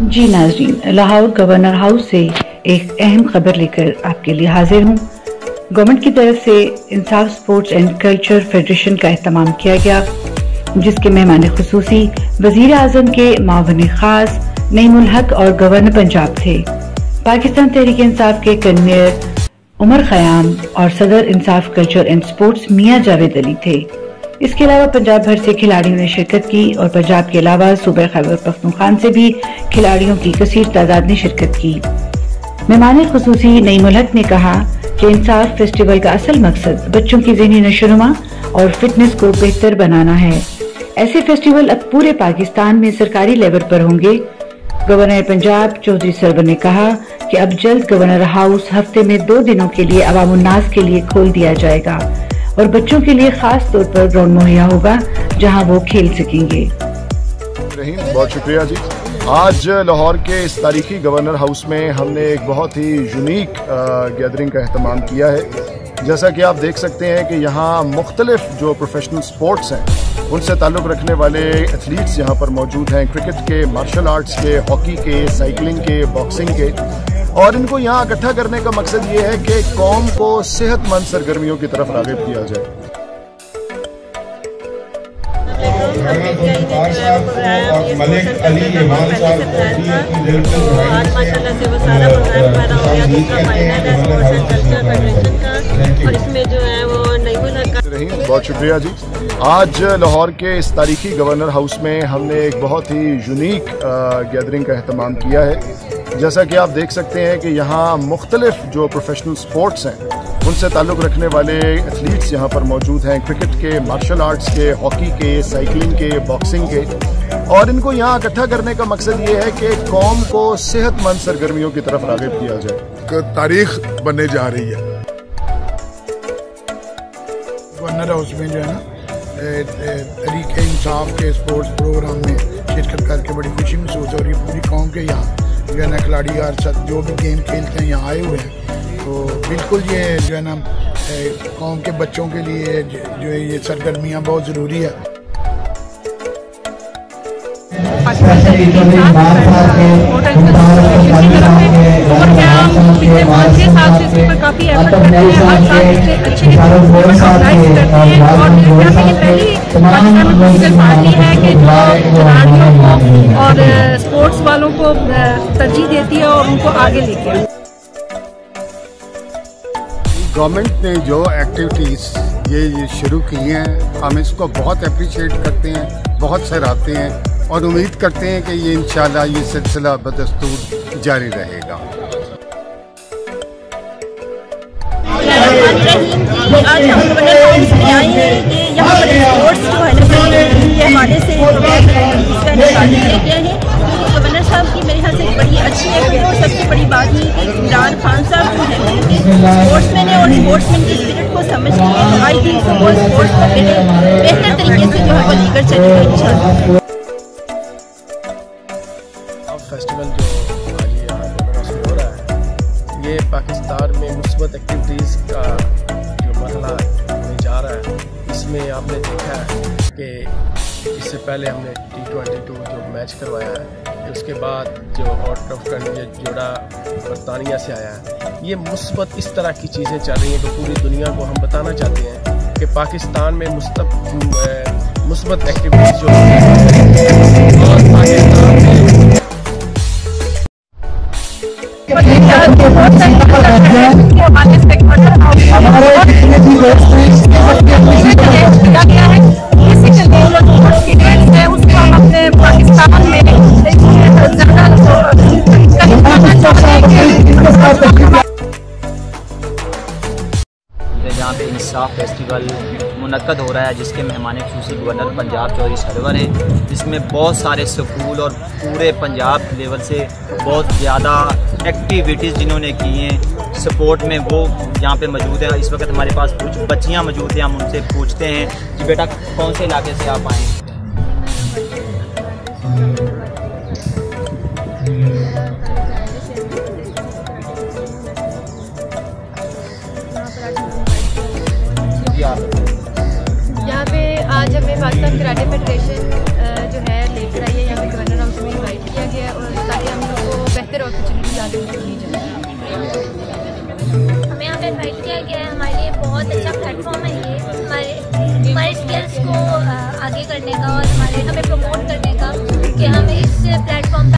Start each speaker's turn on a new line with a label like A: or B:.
A: جی ناظرین، Lahore governor house سے ایک اہم خبر لے کر آپ کے لیے حاضر ہوں۔ گورنمنٹ کی طرف سے انصاف سپورٹس اینڈ کلچر فیڈریشن کا اہتمام کیا گیا، جس کے مہمان خصوصی وزیر اعظم کے معاون خاص نعیم الحق اور گورنر پنجاب تھے۔ پاکستان تحریک انصاف کے کنویر عمر خیام اور صدر انصاف کلچر اینڈ سپورٹس میاں جاوید علی تھے۔ اس کے علاوہ پنجاب بھر سے کھلاڑیوں نے شرکت کی اور پنجاب کے علاوہ صوبہ خیبر پختونخوان سے بھی کھلاڑیوں کی کثیر تعداد نے شرکت کی۔ مہمان خصوصی نئی ملک نے کہا کہ انصاف فیسٹیول کا اصل مقصد بچوں کی ذہنی نشوونما اور فٹنس کو بہتر بنانا ہے۔ ایسے فیسٹیول اب پورے پاکستان میں سرکاری لیول پر ہوں گے۔ گورنر پنجاب چودھری سرور نے کہا کہ اب جلد گورنر ہاؤس ہفتے میں دو دنوں کے لیے عوام الناس کے لیے کھول دیا جائے گا۔ اور بچوں کے لیے خاص طور پر گراؤنڈ مہیا ہوگا، جہاں وہ کھیل سکیں گے۔
B: بہت شکریہ جی۔ آج لاہور کے اس تاریخی گورنر ہاؤس میں ہم نے ایک بہت ہی یونیک گیدرنگ کا اہتمام کیا ہے۔ جیسا کہ آپ دیکھ سکتے ہیں کہ یہاں مختلف جو پروفیشنل سپورٹس ہیں، ان سے تعلق رکھنے والے ایتھلیٹس یہاں پر موجود ہیں۔ کرکٹ کے مارشل آرٹس کے ہاکی کے سائیکلنگ کے باکسنگ کے۔ اور ان کو یہاں اکٹھا کرنے کا مقصد یہ ہے کہ قوم کو صحت مند سرگرمیوں کی طرف راغب کیا جائے۔ بہت شکریہ جی۔ آج لاہور کے اس تاریخی گورنر ہاؤس میں ہم نے ایک بہت ہی یونیک گیدرنگ کا اہتمام کیا ہے۔ جیسا کہ آپ دیکھ سکتے ہیں کہ یہاں مختلف جو پروفیشنل سپورٹس ہیں ان سے تعلق رکھنے والے ایتھلیٹس یہاں پر موجود ہیں کرکٹ کے مارشل آرٹس کے ہاکی کے سائیکلنگ کے باکسنگ کے۔ اور ان کو یہاں اکٹھا کرنے کا مقصد یہ ہے کہ قوم کو صحت مند سرگرمیوں کی طرف راغب کیا جائے۔
C: تاریخ بننے جا رہی ہے۔ گورنر ہاؤس میں جو ہے نا طریقے انصاف کے اسپورٹس پروگرام میں شرکت کر کے بڑی خوشی محسوس ہو رہی ہے۔ پوری قوم کے یہاں۔ جو ہے نا کھلاڑی اور جو بھی گیم کھیلتے ہیں، یہاں آئے ہوئے ہیں۔ تو بالکل یہ جو ہے نا قوم کے بچوں کے لیے جو ہے یہ سرگرمیاں بہت ضروری ہے۔
D: کافی ایفرٹ کرتے ہیں ہر سال اچھے آرگنائز کرتے ہیں اور یہ پہلی پاکستان پارٹی ہے کہ جو کھلاڑیوں کو اور اسپورٹس والوں کو ترجیح دیتی ہے اور ان کو آگے لے کے
E: گورنمنٹ نے جو ایکٹیویٹیز یہ شروع کی ہیں، ہم اس کو بہت اپریشیٹ کرتے ہیں، بہت سراہتے ہیں۔ اور امید کرتے ہیں کہ یہ انشاءاللہ یہ سلسلہ بدستور جاری رہے گا۔
F: آج ہم گورنر ہیں کہ یہاں پر اسپورٹس حوالے سے اس کا نشان گورنر صاحب کی میرے خیال سے بڑی اچھی ہے اور سب سے بڑی بات یہ کہ عمران خان صاحب جو ہے اسپورٹس مین ہے اور اسپورٹس مین کی اسپرٹ کو سمجھ کے ہر دن کو وہ اسپورٹس کو بہتر طریقے سے جو ہے وہ لے کر چلے گا ان شاء اللہ
G: فیسٹیول جو آج یہاں میں ہو رہا ہے، یہ پاکستان میں مثبت ایکٹیویٹیز کا جو مرحلہ ہونے جا رہا ہے، اس میں آپ نے دیکھا ہے کہ اس سے پہلے ہم نے ٹی ٹوینٹی ٹو جو میچ کروایا ہے، اس کے بعد جو آؤٹ آف کنٹری جوڑا برطانیہ سے آیا ہے، یہ مثبت اس طرح کی چیزیں چل رہی ہیں کہ پوری دنیا کو ہم بتانا چاہتے ہیں کہ پاکستان میں مثبت ایکٹیویٹیز جو اور پاکستان میں
H: ہمارے منعقد ہو رہا ہے، جس کے مہمان خصوصی گورنر پنجاب چودھری سرور ہیں۔ جس میں بہت سارے سکول اور پورے پنجاب لیول سے بہت زیادہ ایکٹیویٹیز جنہوں نے کی ہیں۔ سپورٹ میں وہ یہاں پہ موجود ہے اس وقت ہمارے پاس کچھ بچیاں موجود ہیں، ہم ان سے پوچھتے ہیں۔ کہ بیٹا، کون سے علاقے سے آپ آئیں
I: یہاں پاکستان کراٹے فیڈریشن جو ہے لے کر آئی ہے یہاں پہ گورنر ہاؤس میں انوائٹ کیا گیا اور تاکہ ہم لوگوں کو بہتر اپرچونیٹی آگے دی جائے
J: ہمیں یہاں پہ انوائٹ کیا گیا ہے ہمارے لیے بہت اچھا پلیٹ فارم ہے یہ ہمارے ہمارے اسکلس کو آگے کرنے کا اور ہمارے ہمیں پروموٹ کرنے کا کہ ہم اس پلیٹ فارم